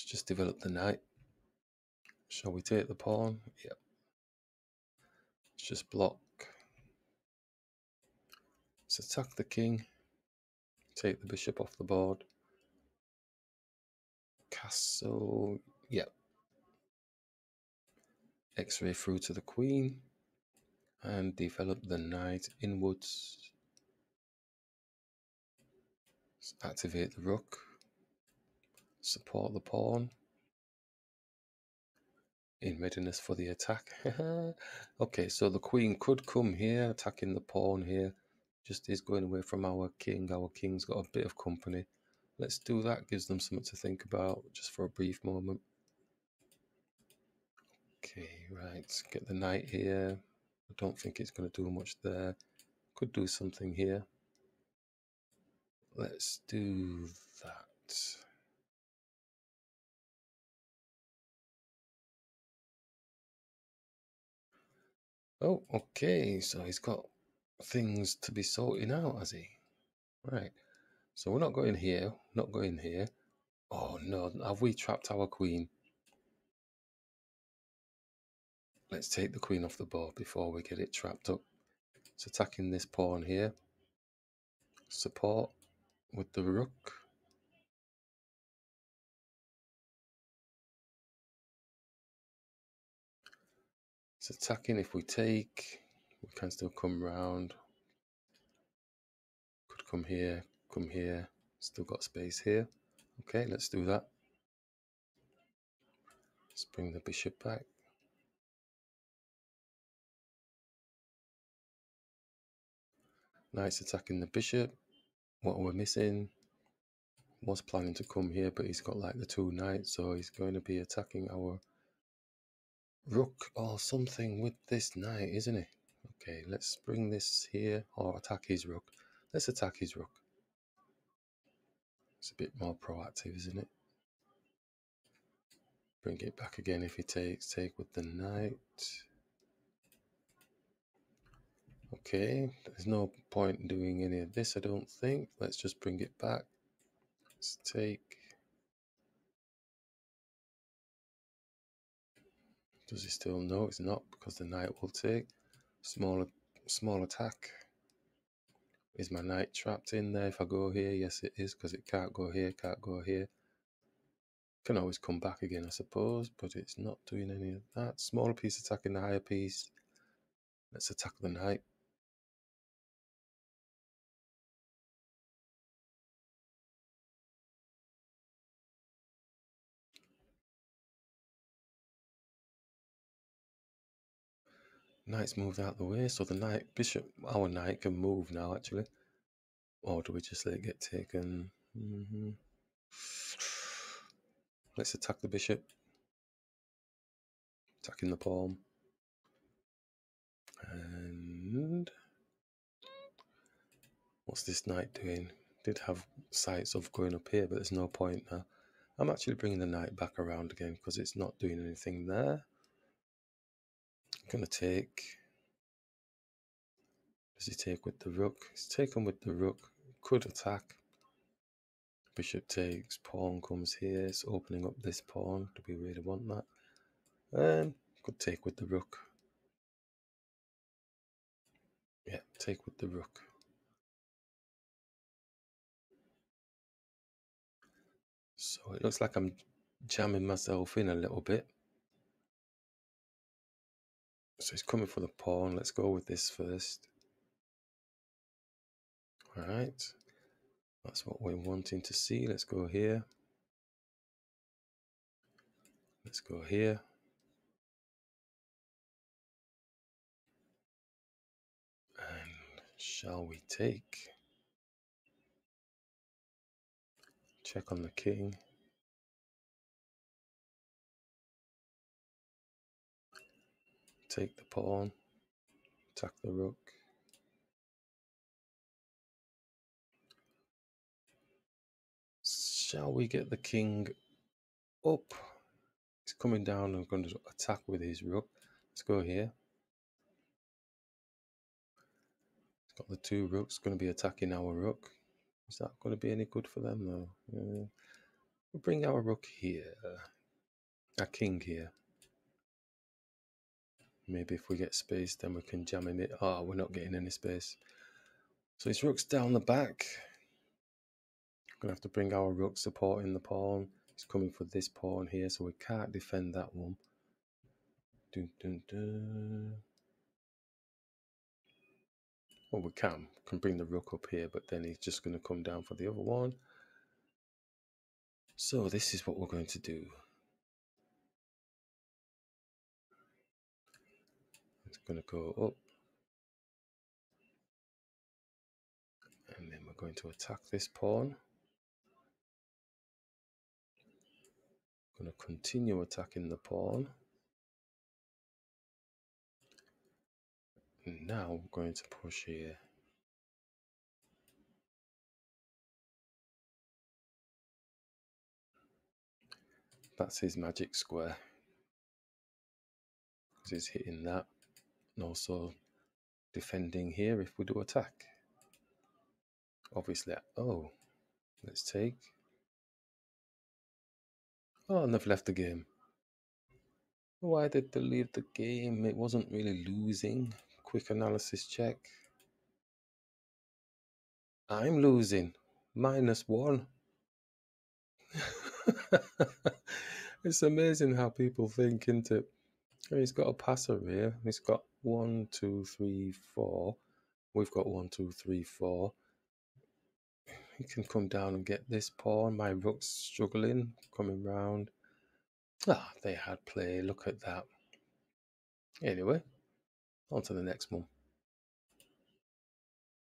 Let's just develop the knight. Shall we take the pawn? Yep. Let's just block. Let's attack the king. Take the bishop off the board. Castle. Yep. X-ray through to the queen. And develop the knight inwards. Let's activate the rook. Support the pawn in readiness for the attack. okay, so the queen could come here, attacking the pawn here. Just is going away from our king. Our king's got a bit of company. Let's do that. Gives them something to think about just for a brief moment. Okay, right. Get the knight here. I don't think it's going to do much there. Could do something here. Let's do that. Oh, okay. So he's got things to be sorting out, has he? Right. So we're not going here. Not going here. Oh no, have we trapped our queen? Let's take the queen off the board before we get it trapped up. It's attacking this pawn here. Support with the rook. It's attacking. If we take, we can still come round. Could come here, come here. Still got space here. Okay, let's do that. Let's bring the bishop back. Nice attacking the bishop. What we're missing was planning to come here, but he's got like the two knights, so he's going to be attacking our rook or something with this knight, isn't it? Okay, let's bring this here or attack his rook. Let's attack his rook. It's a bit more proactive, isn't it? Bring it back again if he takes. Take with the knight. Okay, there's no point doing any of this, I don't think. Let's just bring it back. Let's take. Does he still know? It's not because the knight will take. Small, small attack. Is my knight trapped in there if I go here? Yes, it is because it can't go here, can't go here. Can always come back again, I suppose, but it's not doing any of that. Smaller piece attacking the higher piece. Let's attack the knight. Knight's moved out the way, so the knight, bishop, our knight can move now, actually. Or do we just let it get taken? Mm -hmm. Let's attack the bishop. Attacking the pawn. And what's this knight doing? Did have sights of going up here, but there's no point now. I'm actually bringing the knight back around again because it's not doing anything there. Gonna take. Does he take with the rook? He's taken with the rook. Could attack. Bishop takes. Pawn comes here. It's opening up this pawn. Do we really want that? Um, could take with the rook. Yeah, take with the rook. So it looks like I'm jamming myself in a little bit. So he's coming for the pawn. Let's go with this first. All right. That's what we're wanting to see. Let's go here. Let's go here. And shall we take? Check on the king. Take the pawn, attack the rook. Shall we get the king up? He's coming down and going to attack with his rook. Let's go here. He's got the two rooks going to be attacking our rook. Is that going to be any good for them though? Yeah. We'll bring our rook here, our king here. Maybe if we get space, then we can jam him in. Oh, we're not getting any space. So his rook's down the back. Gonna have to bring our rook supporting the pawn. He's coming for this pawn here, so we can't defend that one. Dun, dun, dun. Well, we can. Can bring the rook up here, but then he's just going to come down for the other one. So this is what we're going to do. Going to go up. And then we're going to attack this pawn. Going to continue attacking the pawn. And now we're going to push here. That's his magic square. Because he's hitting that. And also defending here if we do attack. Obviously, oh, let's take. Oh, and they've left the game. Why did they leave the game? It wasn't really losing. Quick analysis check. I'm losing. Minus one. it's amazing how people think, isn't it? He's got a passer here. He's got one, two, three, four. We've got one, two, three, four. He can come down and get this pawn. My rook's struggling, coming round. Ah, they had play. Look at that. Anyway, on to the next one.